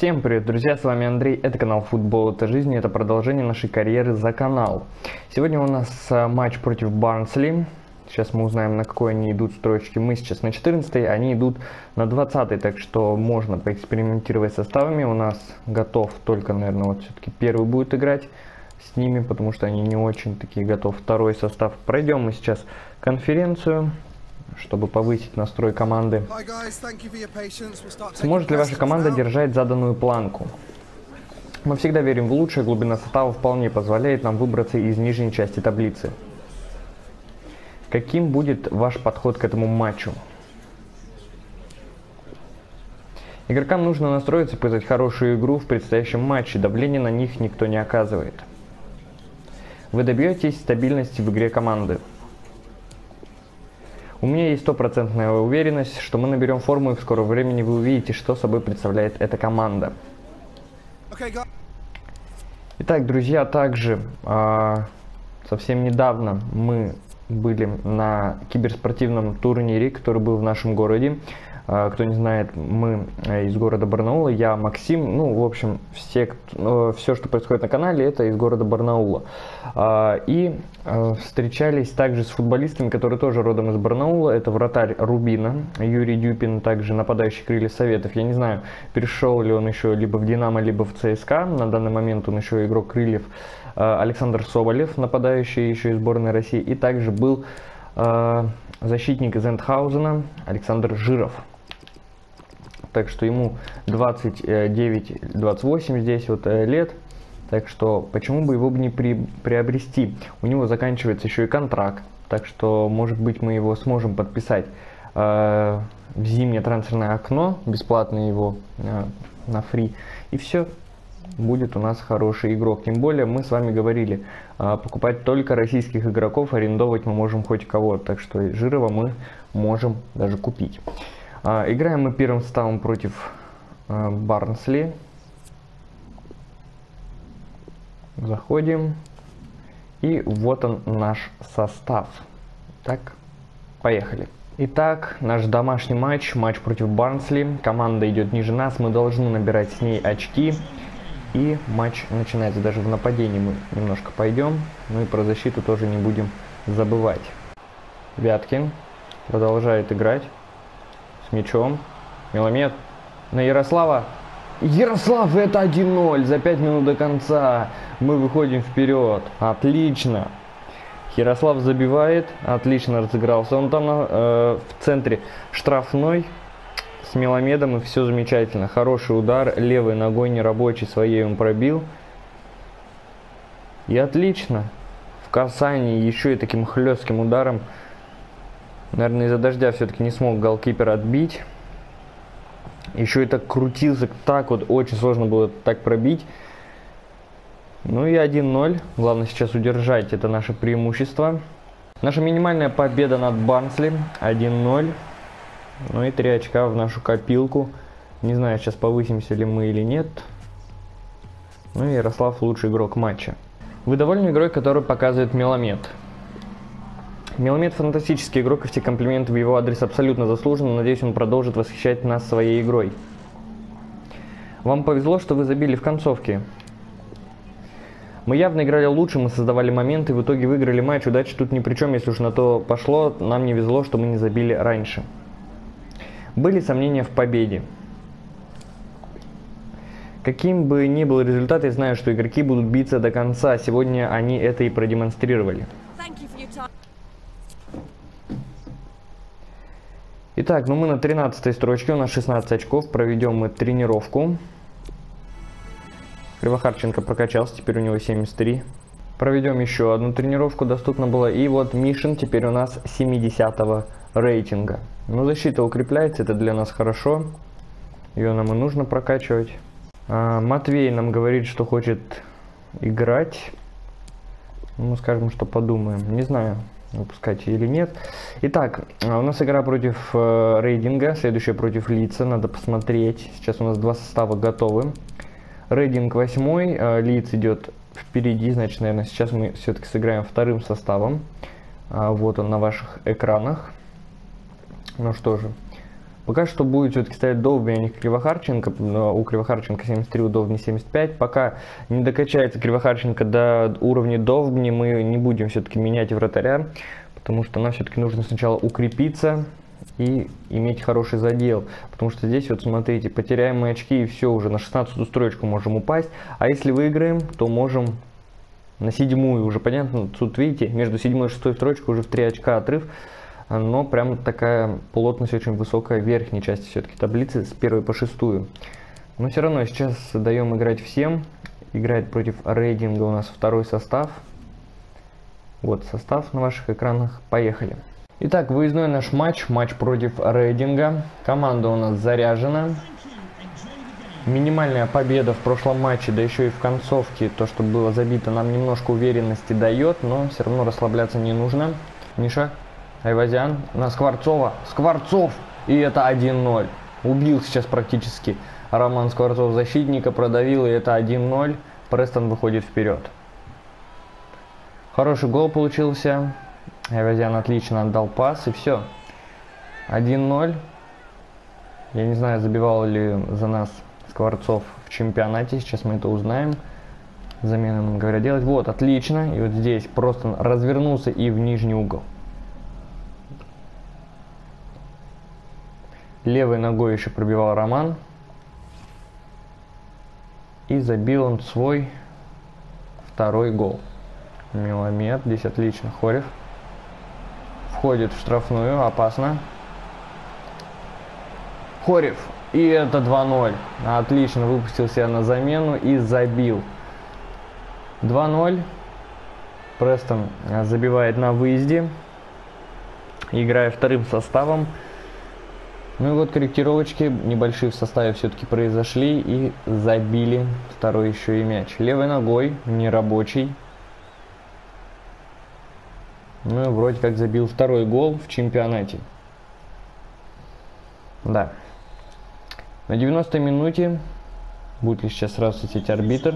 Всем привет, друзья, с вами Андрей, это канал Футбол, это жизнь, это продолжение нашей карьеры за канал. Сегодня у нас а, матч против Барнсли, сейчас мы узнаем, на какой они идут строчки. Мы сейчас на 14 они идут на 20 так что можно поэкспериментировать составами. У нас готов только, наверное, вот все-таки первый будет играть с ними, потому что они не очень такие готов. Второй состав. Пройдем мы сейчас конференцию, чтобы повысить настрой команды. Сможет ли ваша команда держать заданную планку? Мы всегда верим в лучшее, глубина состава вполне позволяет нам выбраться из нижней части таблицы. Каким будет ваш подход к этому матчу? Игрокам нужно настроиться и показать хорошую игру в предстоящем матче, давление на них никто не оказывает. Вы добьетесь стабильности в игре команды. У меня есть стопроцентная уверенность, что мы наберем форму и в скором времени вы увидите, что собой представляет эта команда. Итак, друзья, также а, совсем недавно мы были на киберспортивном турнире, который был в нашем городе. А, кто не знает, мы э, из города Барнаула, я Максим, ну, в общем, все, ну, все, что происходит на канале, это из города Барнаула. А, и э, встречались также с футболистами, которые тоже родом из Барнаула, это вратарь Рубина, Юрий Дюпин, также нападающий крылья Советов. Я не знаю, перешел ли он еще либо в Динамо, либо в ЦСКА, на данный момент он еще игрок крыльев. А, Александр Соболев, нападающий еще из сборной России, и также был защитник из Эндхаузена Александр Жиров так что ему 29-28 здесь вот э, лет, так что почему бы его бы не при, приобрести? У него заканчивается еще и контракт, так что может быть мы его сможем подписать э, в зимнее трансферное окно, бесплатно его э, на фри, и все, будет у нас хороший игрок. Тем более мы с вами говорили, э, покупать только российских игроков, арендовать мы можем хоть кого, так что Жирова мы можем даже купить. А, играем мы первым составом против а, Барнсли. Заходим. И вот он наш состав. Так, поехали. Итак, наш домашний матч, матч против Барнсли. Команда идет ниже нас, мы должны набирать с ней очки. И матч начинается. Даже в нападении мы немножко пойдем. Ну и про защиту тоже не будем забывать. Вяткин продолжает играть мячом. Меломет на Ярослава. Ярослав, это 1-0 за 5 минут до конца. Мы выходим вперед. Отлично. Ярослав забивает. Отлично разыгрался. Он там э, в центре штрафной с Меломедом. И все замечательно. Хороший удар. Левой ногой нерабочий своей он пробил. И отлично. В касании еще и таким хлестким ударом Наверное, из-за дождя все-таки не смог голкипер отбить. Еще так крутился, так вот очень сложно было так пробить. Ну и 1-0. Главное сейчас удержать, это наше преимущество. Наша минимальная победа над Барнсли 1-0. Ну и 3 очка в нашу копилку. Не знаю, сейчас повысимся ли мы или нет. Ну и Ярослав лучший игрок матча. Вы довольны игрой, которую показывает Меломет? Меломед фантастический игрок, и все комплименты в его адрес абсолютно заслужены. Надеюсь, он продолжит восхищать нас своей игрой. Вам повезло, что вы забили в концовке. Мы явно играли лучше, мы создавали моменты, в итоге выиграли матч. Удача тут ни при чем, если уж на то пошло. Нам не везло, что мы не забили раньше. Были сомнения в победе. Каким бы ни был результат, я знаю, что игроки будут биться до конца. Сегодня они это и продемонстрировали. Итак, ну мы на 13 строчке, у нас 16 очков, проведем мы тренировку. Кривохарченко прокачался, теперь у него 73. Проведем еще одну тренировку, доступно было. И вот Мишин теперь у нас 70 рейтинга. Ну, защита укрепляется, это для нас хорошо. Ее нам и нужно прокачивать. А, Матвей нам говорит, что хочет играть. Ну, скажем, что подумаем. Не знаю выпускать или нет. Итак, а, у нас игра против э, рейдинга, следующая против лица, надо посмотреть. Сейчас у нас два состава готовы. Рейдинг восьмой, э, лиц идет впереди, значит, наверное, сейчас мы все-таки сыграем вторым составом. А, вот он на ваших экранах. Ну что же, Пока что будет все-таки стоять Довби, а не Кривохарченко. У Кривохарченко 73, у Довбни 75. Пока не докачается Кривохарченко до уровня Довбни, мы не будем все-таки менять вратаря. Потому что нам все-таки нужно сначала укрепиться и иметь хороший задел. Потому что здесь, вот смотрите, потеряем мы очки и все, уже на 16 строчку можем упасть. А если выиграем, то можем на седьмую уже, понятно, тут видите, между седьмой и шестой строчкой уже в 3 очка отрыв но прям такая плотность очень высокая в верхней части все-таки таблицы с первой по шестую. Но все равно сейчас даем играть всем. Играет против рейдинга у нас второй состав. Вот состав на ваших экранах. Поехали. Итак, выездной наш матч. Матч против рейдинга. Команда у нас заряжена. Минимальная победа в прошлом матче, да еще и в концовке, то, что было забито, нам немножко уверенности дает, но все равно расслабляться не нужно. Миша, Айвазян на Скворцова. Скворцов! И это 1-0. Убил сейчас практически Роман Скворцов защитника, продавил, и это 1-0. Престон выходит вперед. Хороший гол получился. Айвазян отлично отдал пас, и все. 1-0. Я не знаю, забивал ли за нас Скворцов в чемпионате. Сейчас мы это узнаем. Замены нам говорят делать. Вот, отлично. И вот здесь просто развернулся и в нижний угол. Левой ногой еще пробивал Роман. И забил он свой второй гол. Миломет. Здесь отлично. Хорев. Входит в штрафную. Опасно. Хорев. И это 2-0. Отлично. Выпустил себя на замену и забил. 2-0. Престон забивает на выезде. Играя вторым составом. Ну и вот корректировочки небольшие в составе все-таки произошли и забили второй еще и мяч. Левой ногой, нерабочий. Ну и вроде как забил второй гол в чемпионате. Да. На 90-й минуте, будет ли сейчас сразу сетить арбитр,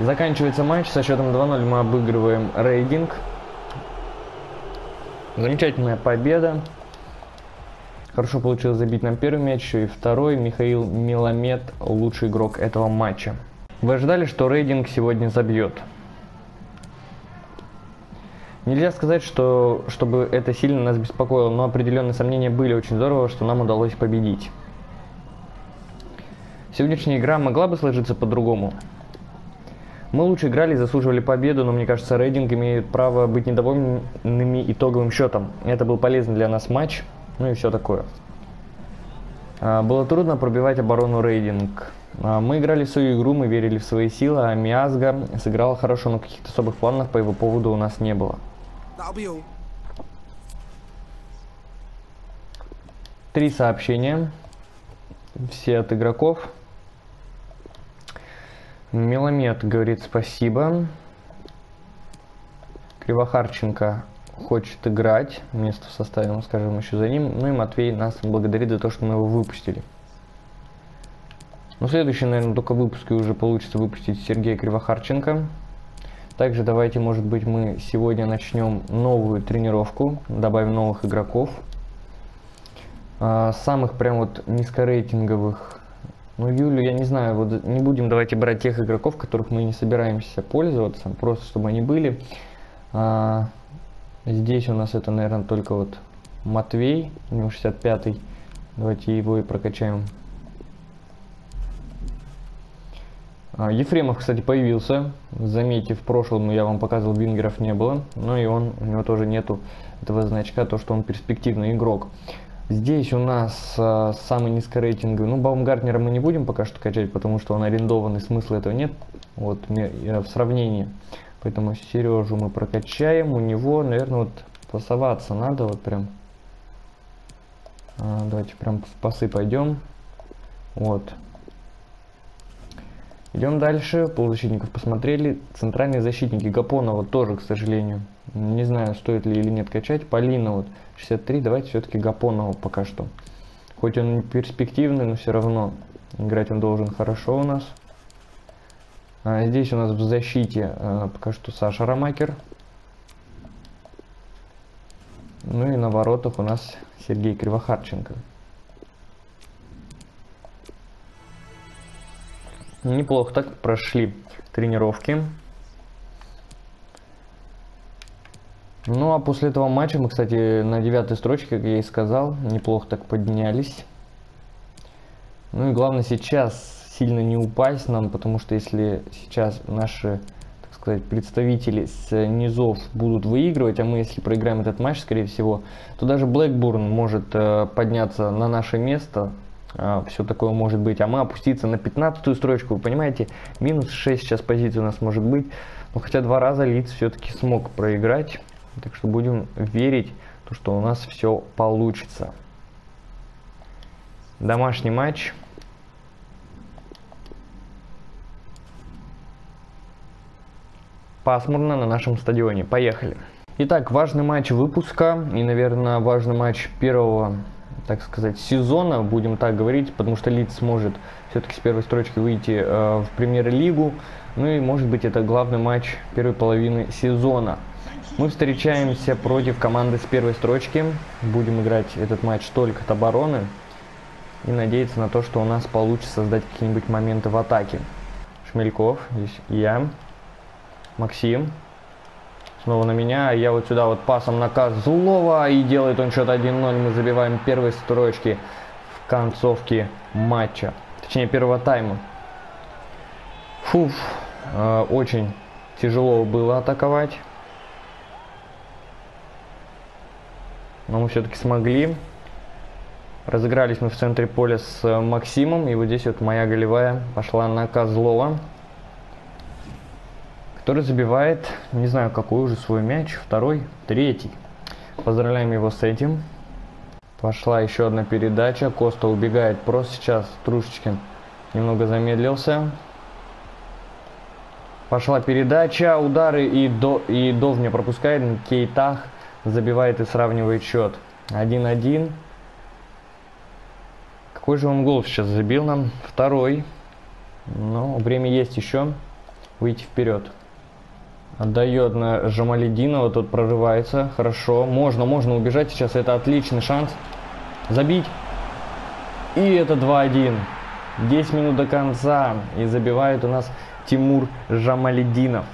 заканчивается матч со счетом 2-0. Мы обыгрываем рейдинг. Замечательная победа. Хорошо получилось забить нам первый мяч, и второй. Михаил Миломет, лучший игрок этого матча. Вы ожидали, что рейдинг сегодня забьет? Нельзя сказать, что чтобы это сильно нас беспокоило, но определенные сомнения были очень здорово, что нам удалось победить. Сегодняшняя игра могла бы сложиться по-другому. Мы лучше играли и заслуживали победу, но мне кажется, рейдинг имеет право быть недовольными итоговым счетом. Это был полезный для нас матч ну и все такое. А, было трудно пробивать оборону рейдинг. А, мы играли в свою игру, мы верили в свои силы, а Миазга сыграл хорошо, но каких-то особых планов по его поводу у нас не было. Три сообщения. Все от игроков. Меломет говорит спасибо. Кривохарченко хочет играть. Место в составе мы скажем еще за ним. Ну и Матвей нас благодарит за то, что мы его выпустили. Ну, следующий, наверное, только выпуске уже получится выпустить Сергея Кривохарченко. Также давайте, может быть, мы сегодня начнем новую тренировку, добавим новых игроков. А, самых прям вот низкорейтинговых. Ну, Юлю, я не знаю, вот не будем давайте брать тех игроков, которых мы не собираемся пользоваться, просто чтобы они были. А, Здесь у нас это, наверное, только вот Матвей, у него 65-й. Давайте его и прокачаем. А, Ефремов, кстати, появился. Заметьте, в прошлом я вам показывал, вингеров не было. Но и он, у него тоже нету этого значка, то, что он перспективный игрок. Здесь у нас а, самый низкорейтинговый. Ну, Баумгартнера мы не будем пока что качать, потому что он арендованный, смысла этого нет. Вот, в сравнении. Поэтому Сережу мы прокачаем. У него, наверное, вот пасоваться надо. Вот прям. А, давайте прям в пасы пойдем. Вот. Идем дальше. Полузащитников посмотрели. Центральные защитники. Гапонова тоже, к сожалению. Не знаю, стоит ли или нет качать. Полина вот 63. Давайте все-таки Гапонова пока что. Хоть он перспективный, но все равно играть он должен хорошо у нас. А, здесь у нас в защите а, пока что Саша Ромакер. Ну и на воротах у нас Сергей Кривохарченко. Неплохо так прошли тренировки. Ну а после этого матча мы, кстати, на девятой строчке, как я и сказал, неплохо так поднялись. Ну и главное сейчас сильно не упасть нам, потому что если сейчас наши, так сказать, представители с низов будут выигрывать, а мы если проиграем этот матч, скорее всего, то даже Блэкбурн может э, подняться на наше место, э, все такое может быть, а мы опуститься на 15 строчку, вы понимаете, минус 6 сейчас позиций у нас может быть, но хотя два раза Лиц все-таки смог проиграть. Так что будем верить, что у нас все получится. Домашний матч. Пасмурно на нашем стадионе. Поехали. Итак, важный матч выпуска и, наверное, важный матч первого, так сказать, сезона, будем так говорить, потому что Лид сможет все-таки с первой строчки выйти э, в премьер-лигу. Ну и, может быть, это главный матч первой половины сезона. Мы встречаемся против команды с первой строчки. Будем играть этот матч только от обороны. И надеяться на то, что у нас получится создать какие-нибудь моменты в атаке. Шмельков, я, Максим. Снова на меня, я вот сюда вот пасом на Козлова. И делает он счет 1-0. Мы забиваем первые строчки в концовке матча. Точнее, первого тайма. Фуф, э, очень тяжело было атаковать. но мы все-таки смогли. Разыгрались мы в центре поля с э, Максимом, и вот здесь вот моя голевая пошла на Козлова, который забивает, не знаю какой уже свой мяч, второй, третий. Поздравляем его с этим. Пошла еще одна передача, Коста убегает просто сейчас, Трушечкин немного замедлился. Пошла передача, удары и, до, и Дов не пропускает, Кейтах забивает и сравнивает счет. 1-1. Какой же он гол сейчас забил нам? Второй. Но время есть еще. Выйти вперед. Отдает на Жамалединова, тот прорывается. Хорошо. Можно, можно убежать сейчас. Это отличный шанс. Забить. И это 2-1. 10 минут до конца. И забивает у нас Тимур Жамалединов.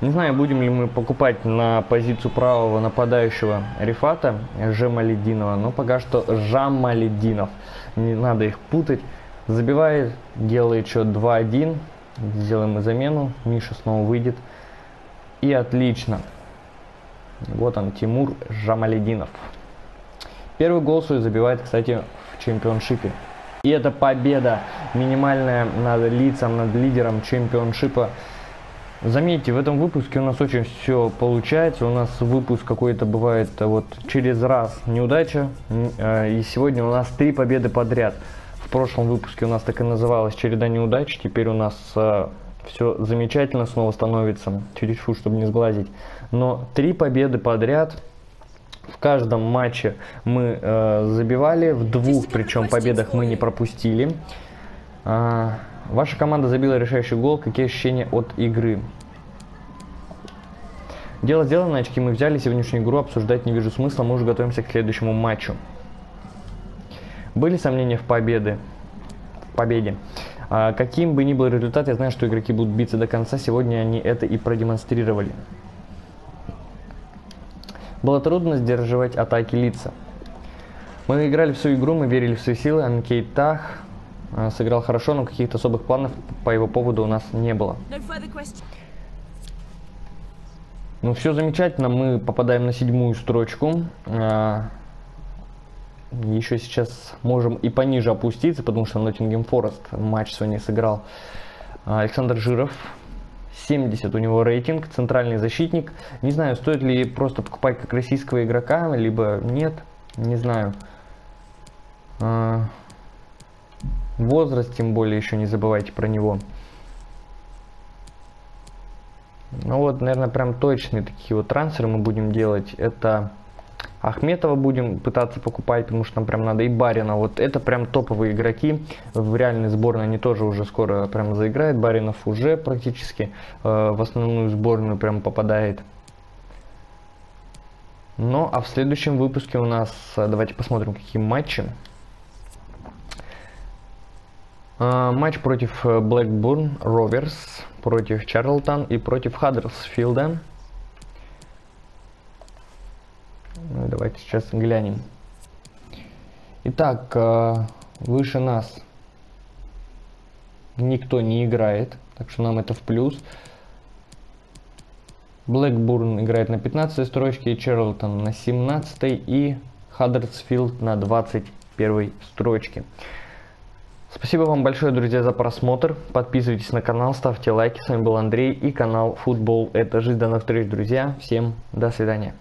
Не знаю, будем ли мы покупать на позицию правого нападающего Рифата Жемалединова, но пока что Жамалединов. Не надо их путать. Забивает, делает счет 2-1. Сделаем замену. Миша снова выйдет. И отлично. Вот он, Тимур Жамалединов. Первый гол свой забивает, кстати, в чемпионшипе. И это победа минимальная над лицом, над лидером чемпионшипа Заметьте, в этом выпуске у нас очень все получается. У нас выпуск какой-то бывает э, вот через раз неудача. Э, и сегодня у нас три победы подряд. В прошлом выпуске у нас так и называлась череда неудач. Теперь у нас э, все замечательно снова становится. Чуть фу, чтобы не сглазить. Но три победы подряд. В каждом матче мы э, забивали, в двух причем победах мы не пропустили. А, Ваша команда забила решающий гол. Какие ощущения от игры? Дело сделано, очки мы взяли. Сегодняшнюю игру обсуждать не вижу смысла. Мы уже готовимся к следующему матчу. Были сомнения в победы? В победе. А, каким бы ни был результат, я знаю, что игроки будут биться до конца. Сегодня они это и продемонстрировали. Было трудно сдерживать атаки лица. Мы играли всю игру, мы верили в свои силы. Анкейтах Э, сыграл хорошо, но каких-то особых планов по его поводу у нас не было. Ну, все замечательно, мы попадаем на седьмую строчку. Еще сейчас можем и пониже опуститься, потому что Ноттингем Форест матч сегодня сыграл Александр Жиров. 70 у него рейтинг, центральный защитник. Не знаю, стоит ли просто покупать как российского игрока, либо нет, не знаю. Э, возраст, тем более еще не забывайте про него. Ну вот, наверное, прям точные такие вот трансферы мы будем делать. Это Ахметова будем пытаться покупать, потому что нам прям надо и Барина. Вот это прям топовые игроки. В реальной сборной они тоже уже скоро прям заиграют. Баринов уже практически э, в основную сборную прям попадает. Ну, а в следующем выпуске у нас, э, давайте посмотрим, какие матчи. А, матч против Блэкбурн Роверс, против Чарлтон и против Хаддерсфилда. Ну, давайте сейчас глянем. Итак, а, выше нас никто не играет, так что нам это в плюс. Блэкбурн играет на 15 строчке, Чарлтон на 17 и Хаддерсфилд на 21 строчке. Спасибо вам большое, друзья, за просмотр. Подписывайтесь на канал, ставьте лайки. С вами был Андрей и канал Футбол. Это жизнь. До новых встреч, друзья. Всем до свидания.